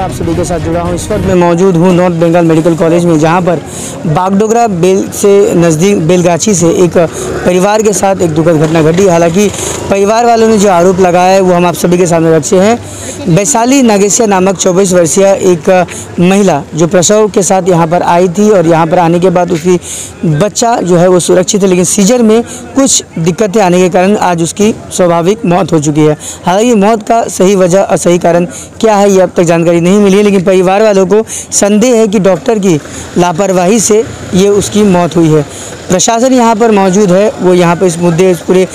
से आप सभी के साथ जुड़ा हूँ। इस वक्त मैं मौजूद हूँ नॉर्थ बंगाल मेडिकल कॉलेज में, जहाँ पर बागडोगरा बेल से नज़दीक बेलगाछी से एक परिवार के साथ एक दुखद घटना घटी। हालाँकि परिवार वालों ने जो आरोप लगाया है, वो हम आप सभी के सामने रखे हैं। वैशाली नागेशिया नामक 24 वर्षीय एक महिला जो प्रसव के साथ यहाँ पर आई थी और यहाँ पर आने के बाद उसकी बच्चा जो है वो सुरक्षित है, लेकिन सीजर में कुछ दिक्कतें आने के कारण आज उसकी स्वाभाविक मौत हो चुकी है। हालाँकि मौत का सही वजह और सही कारण क्या है, ये अब तक जानकारी नहीं मिली है, लेकिन परिवार वालों को संदेह है कि डॉक्टर की लापरवाही से ये उसकी मौत हुई है। प्रशासन यहाँ पर मौजूद है, वो यहाँ पर इस मुद्दे, इस पूरे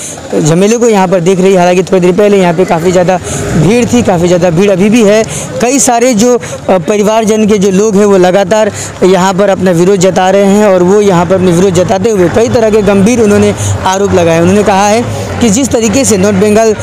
झमेले को यहाँ पर देख रही है। हालाँकि थोड़ी देर पहले यहाँ पे काफ़ी ज़्यादा भीड़ थी, काफ़ी ज़्यादा भीड़ अभी भी है। कई सारे जो परिवारजन के जो लोग हैं, वो लगातार यहाँ पर अपना विरोध जता रहे हैं और वो यहाँ पर अपने विरोध जताते हुए कई तरह के गंभीर उन्होंने आरोप लगाए उन्होंने कहा है कि जिस तरीके से नॉर्थ बंगाल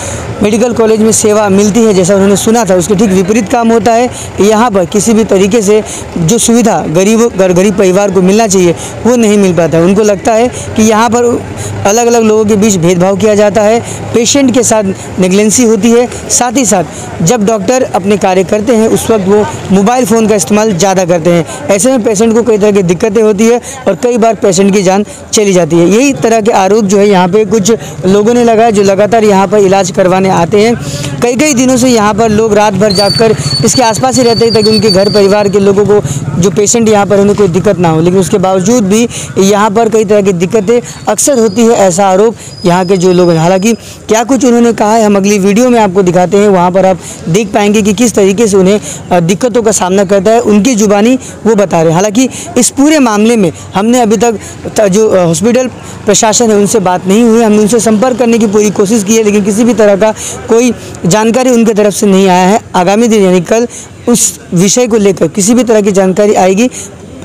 मेडिकल कॉलेज में सेवा मिलती है, जैसा उन्होंने सुना था, उसके ठीक विपरीत काम होता है यहाँ पर किसी भी तरीके से जो सुविधा गरीबों, गर- गरीब परिवार को मिलना चाहिए, वो नहीं मिल पाता है। उनको लगता है कि यहाँ पर अलग अलग लोगों के बीच भेदभाव किया जाता है, पेशेंट के साथ नेगलेंसी होती है, साथ ही साथ जब डॉक्टर अपने कार्य करते हैं, उस वक्त वो मोबाइल फ़ोन का इस्तेमाल ज़्यादा करते हैं। ऐसे में पेशेंट को कई तरह की दिक्कतें होती है और कई बार पेशेंट की जान चली जाती है। यही तरह के आरोप जो है, यहाँ पे कुछ लोगों ने लगाया जो लगातार यहाँ पर इलाज करवाने आते हैं। कई कई दिनों से यहाँ पर लोग रात भर जाकर इसके आसपास ही रहते हैं ताकि उनके घर परिवार के लोगों को, जो पेशेंट यहाँ पर उन्हें कोई दिक्कत ना हो। लेकिन उसके बावजूद भी यहाँ पर कई तरह की दिक्कतें अक्सर होती है, ऐसा आरोप यहाँ के जो लोग हैं। हालाँकि क्या कुछ उन्होंने कहा है, हम अगली वीडियो में आपको दिखाते हैं। वहाँ पर आप देख पाएँगे कि किस तरीके से उन्हें दिक्कतों का सामना करता है। उनकी जुबानी वो बता रहे हैं। हालाँकि इस पूरे मामले में हमने अभी तक जो हॉस्पिटल प्रशासन है, उनसे बात नहीं हुई। हमने उनसे संपर्क करने की पूरी कोशिश की है, लेकिन किसी भी तरह का कोई जानकारी उनके तरफ़ से नहीं आया है। आगामी दिन यानी कल उस विषय को लेकर किसी भी तरह की जानकारी आएगी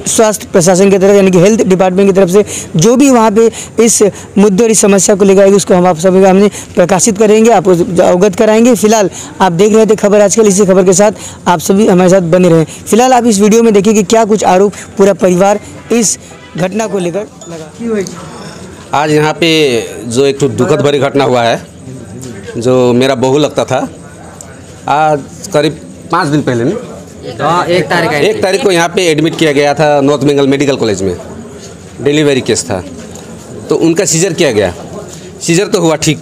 स्वास्थ्य प्रशासन की तरफ़ यानी कि हेल्थ डिपार्टमेंट की तरफ़ से। जो भी वहाँ पे इस मुद्दे और इस समस्या को लेकर आएगी, उसको हम आप सभी सामने प्रकाशित करेंगे आपको अवगत कराएँगे। फ़िलहाल आप देख रहे थे खबर आजकल, इसी खबर के साथ आप सभी हमारे साथ बने रहें। फ़िलहाल आप इस वीडियो में देखिए कि क्या कुछ आरोप पूरा परिवार इस घटना को लेकर लगा। आज यहाँ पे जो एक दुखद भरी घटना हुआ है जो मेरा बहू लगता था आज करीब पाँच दिन पहले नहीं हाँ एक तारीख एक तारीख को यहाँ पे एडमिट किया गया था नॉर्थ बंगाल मेडिकल कॉलेज में। डिलीवरी केस था। तो उनका सीजर किया गया। सीजर तो हुआ ठीक।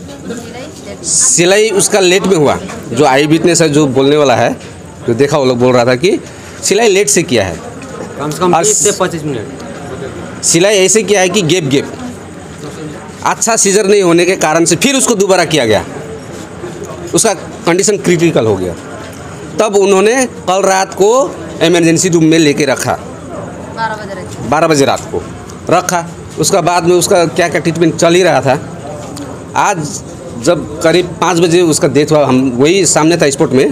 सिलाई उसका लेट में हुआ। जो आई विटनेस है जो बोलने वाला है जो देखा वो लोग बोल रहा था कि सिलाई लेट से किया है। कम से कम बीस से पच्चीस मिनट। सिलाई ऐसे किया है कि गेप गेप अच्छा सीजर नहीं होने के कारण से फिर उसको दोबारा किया गया। उसका कंडीशन क्रिटिकल हो गया। तब उन्होंने कल रात को इमरजेंसी रूम में लेके रखा। बारह बजे रात को रखा। उसका बाद में उसका क्या क्या ट्रीटमेंट चल ही रहा था। आज जब करीब पाँच बजे उसका डेथ हुआ हम वही सामने था स्पोर्ट में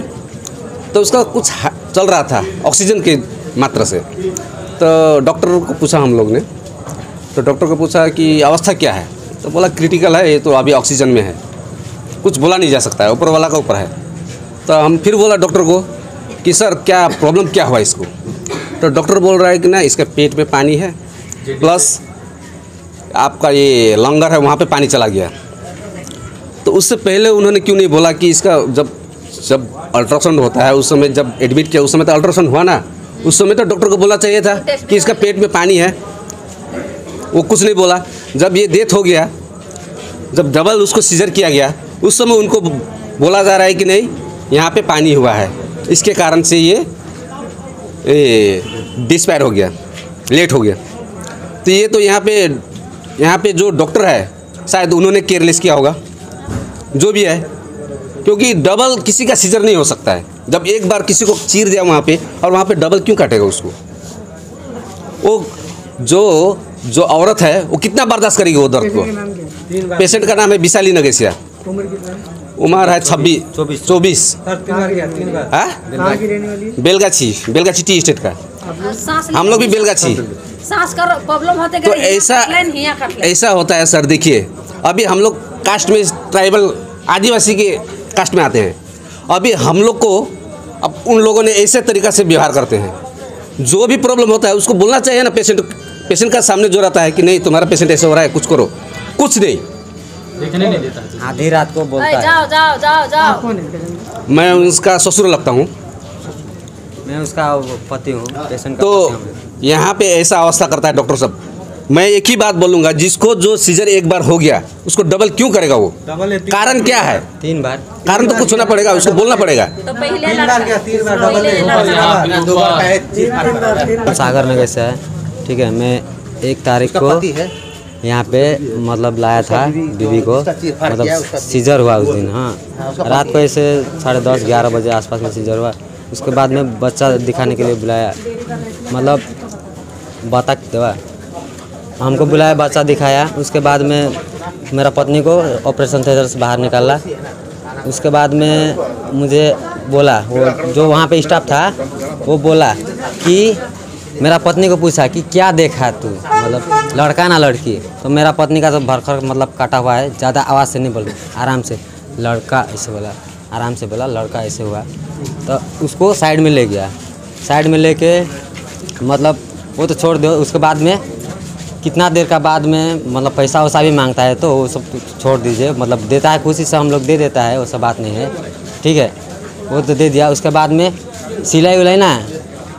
तो उसका कुछ चल रहा था ऑक्सीजन के मात्रा से। तो डॉक्टर को पूछा हम लोग ने। तो डॉक्टर को पूछा कि अवस्था क्या है? तो बोला क्रिटिकल है ये तो अभी ऑक्सीजन में है। कुछ बोला नहीं जा सकता है ऊपर वाला का ऊपर है। तो हम फिर बोला डॉक्टर को कि सर क्या प्रॉब्लम क्या हुआ इसको? तो डॉक्टर बोल रहा है कि ना इसके पेट में पानी है प्लस आपका ये लंगर है वहाँ पे पानी चला गया। तो उससे पहले उन्होंने क्यों नहीं बोला कि इसका जब जब अल्ट्रासाउंड होता है उस समय जब एडमिट किया उस समय तो अल्ट्रासाउंड हुआ ना उस समय तो डॉक्टर को बोलना चाहिए था कि इसका पेट में पानी है। वो कुछ नहीं बोला। जब ये डेथ हो गया जब डबल उसको सीजर किया गया उस समय उनको बोला जा रहा है कि नहीं यहाँ पे पानी हुआ है। इसके कारण से ये डिस्पायर हो गया लेट हो गया। तो ये तो यहाँ पे यहाँ पे जो डॉक्टर है शायद उन्होंने केयरलेस किया होगा जो भी है क्योंकि डबल किसी का सीजर नहीं हो सकता है। जब एक बार किसी को चीर दिया वहाँ पे और वहाँ पे डबल क्यों काटेगा उसको? वो जो जो औरत है वो कितना बर्दाश्त करेगी वो दर्द को? पेशेंट का नाम है विशाली नगेसिया। उम्र है? छब्बीस चौबीस। चौबीस। हाँ? बेलगाछी बेलगाछी टी स्टेट का। हम लोग भी बेलगाछी सांस का प्रॉब्लम होते तो ऐसा ऐसा होता है सर देखिए। अभी हम लोग कास्ट में ट्राइबल आदिवासी के कास्ट में आते हैं। अभी हम लोग को अब उन लोगों ने ऐसे तरीका से व्यवहार करते हैं। जो भी प्रॉब्लम होता है उसको बोलना चाहिए ना पेशेंट पेशेंट का सामने जो रहता है कि नहीं तुम्हारा पेशेंट ऐसे हो रहा है कुछ करो। कुछ नहीं। आधी रात को बोलता है। जाओ जाओ जाओ जाओ। मैं उसका ससुर लगता हूँ। मैं उसका पति हूँ पेशेंट तो। यहाँ पे ऐसा अवस्था करता है डॉक्टर साहब। मैं एक ही बात बोलूँगा जिसको जो सीजर एक बार हो गया उसको डबल क्यों करेगा वो? डबल कारण क्या है? तीन बार। कारण तो कुछ होना पड़ेगा उसको बोलना पड़ेगा। तो सागर नगर से है? ठीक है मैं एक तारीख को यहाँ पे मतलब लाया था बीवी को। मतलब सीजर हुआ उस दिन हाँ। रात को ऐसे साढ़े दस, ग्यारह बजे आसपास में सीजर हुआ। उसके बाद में बच्चा दिखाने के लिए बुलाया। मतलब बता देवा। हमको बुलाया, बच्चा दिखाया। उसके बाद में मेरा पत्नी को ऑपरेशन थिएटर से बाहर निकाला। उसके बाद में मुझे बोला, वो जो वहाँ पे स्टाफ था, वो बोला कि मेरा पत्नी को पूछा कि क्या देखा है तू? मतलब लड़का ना लड़की। तो मेरा पत्नी का तो भरखर मतलब काटा हुआ है, ज़्यादा आवाज़ से नहीं बोल आराम से, लड़का ऐसे बोला, आराम से बोला, लड़का ऐसे हुआ। तो उसको साइड में ले गया। साइड में लेके मतलब वो तो छोड़ दो, उसके बाद में, कितना देर का बाद में मतलब पैसा वैसा भी माँगता है तो वो सब छोड़ दीजिए। मतलब देता है, खुशी से हम लोग दे देता है, वो सब बात नहीं है। ठीक है? वो तो दे दिया। उसके बाद में, सिलाई उलाई ना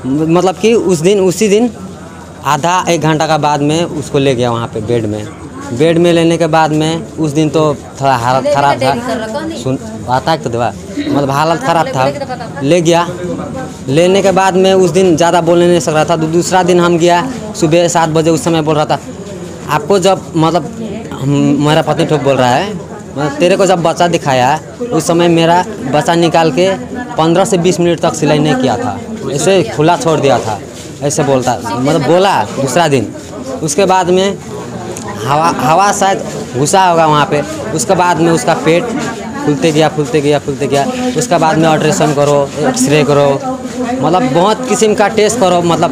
मतलब कि उस दिन उसी दिन आधा एक घंटा का बाद में उसको ले गया वहाँ पे बेड में। बेड में लेने के बाद में उस दिन तो थोड़ा हालत ख़राब था। सुन आता है तो दवा। मतलब हालत ख़राब था। ले गया। लेने के बाद में उस दिन ज़्यादा बोलने नहीं सक रहा था। तो दूसरा दिन हम गया सुबह सात बजे उस समय बोल रहा था आपको जब मतलब मेरा पति ठोक बोल रहा है मतलब तेरे को जब बच्चा दिखाया उस समय मेरा बच्चा निकाल के पंद्रह से बीस मिनट तक सिलाई नहीं किया था। ऐसे खुला छोड़ दिया था, ऐसे बोलता मतलब बोला दूसरा दिन। उसके बाद में हवा हवा शायद घुसा होगा वहाँ पे। उसके बाद में उसका पेट फूलते गया फूलते गया फूलते गया। उसके बाद में ऑपरेशन करो, एक्सरे करो। मतलब बहुत किस्म का टेस्ट करो मतलब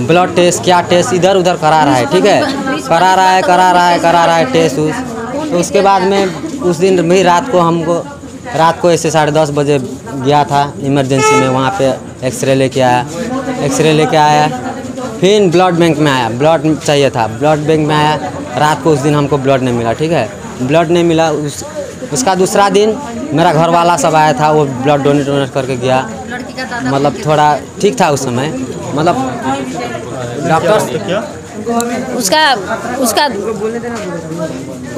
ब्लड टेस्ट, क्या टेस्ट, इधर उधर करा रहा है, ठीक है? करा रहा है, करा रहा है, करा रहा है टेस्ट उस। तो उसके बाद में उस दिन भी रात को हमको, रात को ऐसे साढ़े दस बजे गया था, इमरजेंसी में वहाँ पे एक्सरे लेके आया। एक्सरे लेके आया। फिर ब्लड बैंक में आया। ब्लड चाहिए था। ब्लड बैंक में आया। रात को उस दिन हमको ब्लड नहीं मिला ठीक है? ब्लड नहीं मिला। उस उसका दूसरा दिन मेरा घर वाला सब आया था। वो ब्लड डोनेट वोनेट करके गया। मतलब थोड़ा ठीक था उस समय। मतलब डॉक्टर उसका उसका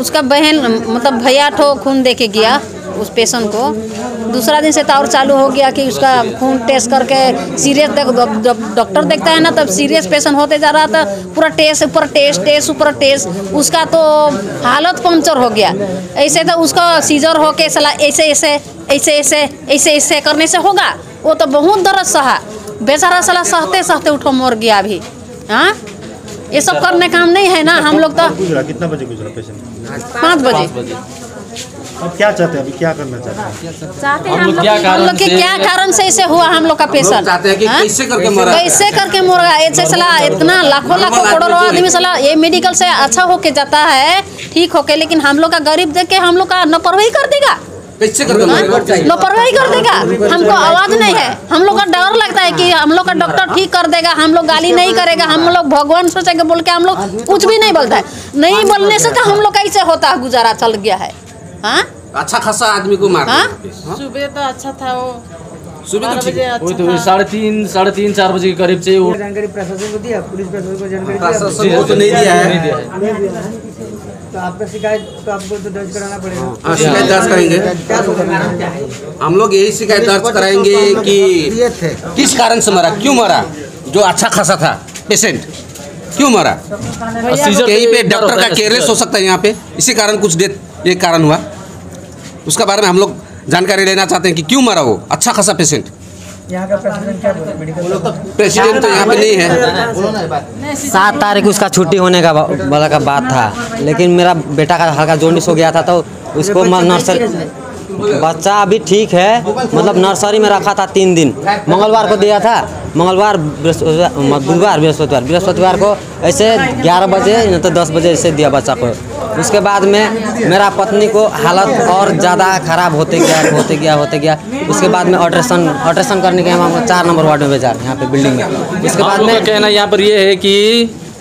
उसका बहन मतलब भैया ठो खून दे के गया। उस पेशेंट को। दूसरा दिन से तो और चालू हो गया कि उसका खून टेस्ट करके सीरियस देख जब डॉक्टर देखता है ना तब सीरियस पेशेंट होते जा रहा था। पूरा टेस्ट ऊपर टेस्ट टेस्ट ऊपर टेस्ट उसका तो हालत पंक्चर हो गया। ऐसे तो उसका सीजर हो के सला ऐसे ऐसे ऐसे ऐसे ऐसे ऐसे करने से होगा। वो तो बहुत दर्द सहा। बेचारा सला सहते सहते उठो मर गया अभी। हाँ? ये सब करने काम नहीं है ना। हम लोग तो कितना बजे गुजरा पेशेंट पाँच बजे। अब क्या चाहते हैं अभी क्या करना चाहते हैं चाहते हैं हम लोग हम लोग के क्या कारण से ऐसे हुआ हम लोग का पेशेंट चाहते हैं कि हाँ? कैसे करके मरा कैसे करके मरा ऐसे सला इतना लाखों लाखों करोड़ों आदमी सला ये मेडिकल से अच्छा होके जाता है ठीक होके लेकिन हम लोग का गरीब देख के हम लोग का लापरवाही कर देगा कैसे लापरवाही कर देगा हमको आवाज़ नहीं है हम लोग का डर लगता है कि हम लोग का डॉक्टर ठीक कर देगा हम लोग गाली नहीं करेगा हम लोग भगवान सोचेंगे बोल के हम लोग कुछ भी नहीं बोलता है नहीं बोलने से तो हम लोग कैसे होता है गुजारा चल गया है हाँ? अच्छा खासा आदमी को मार हाँ? दिया। हाँ? सुबह तो अच्छा था वो। सुबह तो ठीक बजे अच्छा तो साढ़े तीन साढ़े तीन चार बजे के करीब से वो जानकारी प्रशासन को दिया पुलिस प्रशासन को जानकारी दिया। प्रशासन को तो नहीं दिया है। तो आपका शिकायत तो आपको तो दर्ज कराना पड़ेगा। हाँ, शिकायत दर्ज करेंगे। हम लोग यही शिकायत दर्ज कराएँगे कि किस कारण से मरा क्यों मरा जो अच्छा खासा था पेशेंट। क्यों मरा? सीजर कहीं पे डॉक्टर का केयरलेस हो सकता है यहाँ पे। इसी कारण कुछ डेथ ये कारण हुआ। उसका बारे में हम लोग जानकारी लेना चाहते हैं कि क्यों मरा वो? अच्छा खासा पेशेंट यहाँ का प्रशासन क्या प्रेसिडेंट तो। यहाँ पे नहीं है। सात तारीख उसका छुट्टी होने का वाला का बात था। लेकिन मेरा बेटा का हल्का जॉन्डिस हो गया था तो उसको नर्सरी बच्चा अभी ठीक है मतलब नर्सरी में रखा था तीन दिन। मंगलवार को दिया था। मंगलवार बुधवार बृहस्पतिवार बृहस्पतिवार। को ऐसे ग्यारह बजे नहीं तो दस बजे ऐसे दिया बच्चा को। उसके बाद में मेरा पत्नी को हालत और ज़्यादा खराब होते गया होते गया होते गया। उसके बाद में ऑपरेशन ऑपरेशन करने के हम चार नंबर वार्ड में भेजा यहाँ पे बिल्डिंग में। उसके बाद में कहना यहाँ पर ये है कि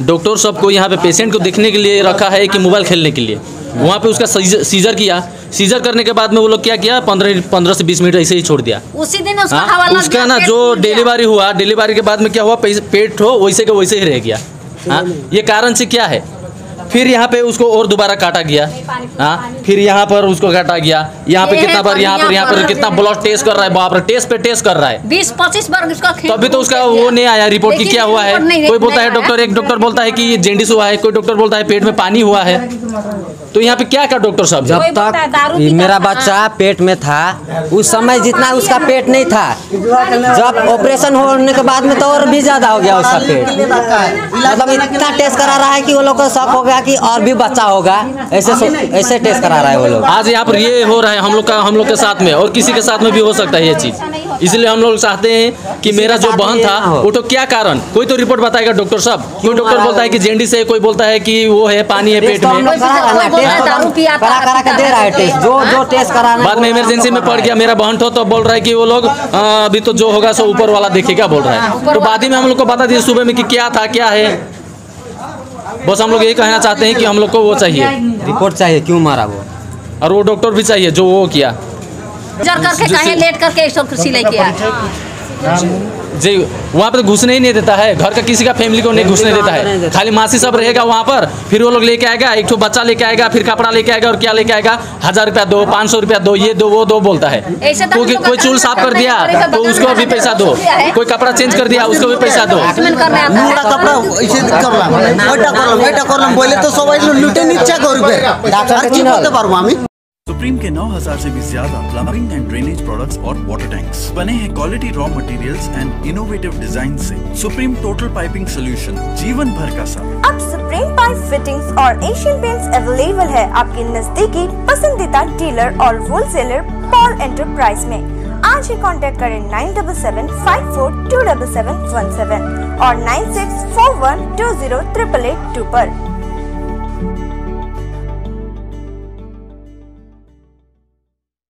डॉक्टर सबको यहाँ पे पेशेंट को देखने के लिए रखा है कि मोबाइल खेलने के लिए? वहाँ पे उसका सीजर किया। सीजर करने के बाद में वो लोग क्या किया? पंद्रह पंद्रह से बीस मिनट ऐसे ही छोड़ दिया। उसी दिन उसका हाँ, हवाला उसका ना जो डिलीवरी हुआ डिलीवरी के बाद में क्या हुआ? पेट हो वैसे के वैसे ही रह गया। हाँ? ये कारण से क्या है? फिर यहाँ पे उसको और दोबारा काटा गया। हाँ फिर यहाँ पर उसको काटा गया। यहाँ पे कितना बार यहाँ पर यहाँ पर कितना ब्लड टेस्ट कर रहा है बाप रे टेस्ट पे टेस्ट कर रहा है। बीस पच्चीस बार उसका तभी तो उसका वो नहीं आया रिपोर्ट की क्या हुआ है? कोई बोलता है डॉक्टर एक डॉक्टर बोलता है कि जेंडिस हुआ है कोई डॉक्टर बोलता है पेट में पानी हुआ है। तो यहाँ पे क्या का डॉक्टर साहब? जब तक मेरा बच्चा पेट में था उस समय जितना उसका पेट नहीं था जब ऑपरेशन होने के बाद में तो और भी ज़्यादा हो गया उसका पेट। मतलब इतना टेस्ट करा रहा है कि वो लोग को शक हो गया कि और भी बच्चा होगा ऐसे ऐसे टेस्ट करा रहा है वो लोग। आज यहाँ पर ये हो रहा है हम लोग का हम लोग के साथ में और किसी के साथ में भी हो सकता है ये चीज़। इसलिए हम लोग चाहते हैं कि मेरा जो बहन था वो तो क्या कारण? कोई तो रिपोर्ट बताएगा डॉक्टर साहब। कोई डॉक्टर बोलता है कि जेंडिस है कोई बोलता है कि वो है पानी है पेट तो में। है है तो है है बाद में इमरजेंसी में पड़ गया मेरा बहन तो, तो बोल रहा है कि वो लोग अभी तो जो होगा सो ऊपर वाला देखेगा बोल रहा है? तो बाद ही में हम लोग को बता दिए सुबह में कि क्या था क्या है। बस हम लोग यही कहना चाहते हैं कि हम लोग को वो चाहिए। रिपोर्ट चाहिए क्यों मारा वो? और वो डॉक्टर भी चाहिए जो वो किया। जर करके लेट करके सब कुर्सी लेके आए। जी वहाँ पे तो घुसने ही नहीं देता है घर का किसी का फैमिली को नहीं घुसने देता है खाली मासी सब रहेगा वहाँ पर फिर वो लोग लेके आएगा एक ठो बच्चा लेके आएगा फिर कपड़ा लेके आएगा और क्या लेके आएगा हजार रुपया दो पाँच सौ रुपया दो ये दो वो दो बोलता है ऐसे तो कोई हम लोग कोई का चूल साफ कर करने दिया का तो बगल उसको में भी पैसा दो दिया है। कोई कपड़ा चेंज कर दिया उसको भी पैसा दो ट्रीटमेंट करने आता নোংরা है কাপড় এসে করলাম ওইটা করলাম এটা করলাম বলে তো সবাই লুটে নিচ্ছে করবে আর কি বলতে পারবো আমি सुप्रीम के 9000 से भी ज़्यादा प्लम्बिंग एंड ड्रेनेज प्रोडक्ट्स और वाटर टैंक्स बने हैं quality raw materials and innovative design से। सुप्रीम टोटल पाइपिंग सोल्यूशन जीवन भर का साथ। अब सुप्रीम पाइप फिटिंग्स और एशियन पेंट्स अवेलेबल है आपके नजदीकी पसंदीदा डीलर और होलसेलर पॉल एंटरप्राइज में। आज ही कॉन्टेक्ट करें nine double seven five four two double seven one seven और nine six four one two zero triple eight two पर।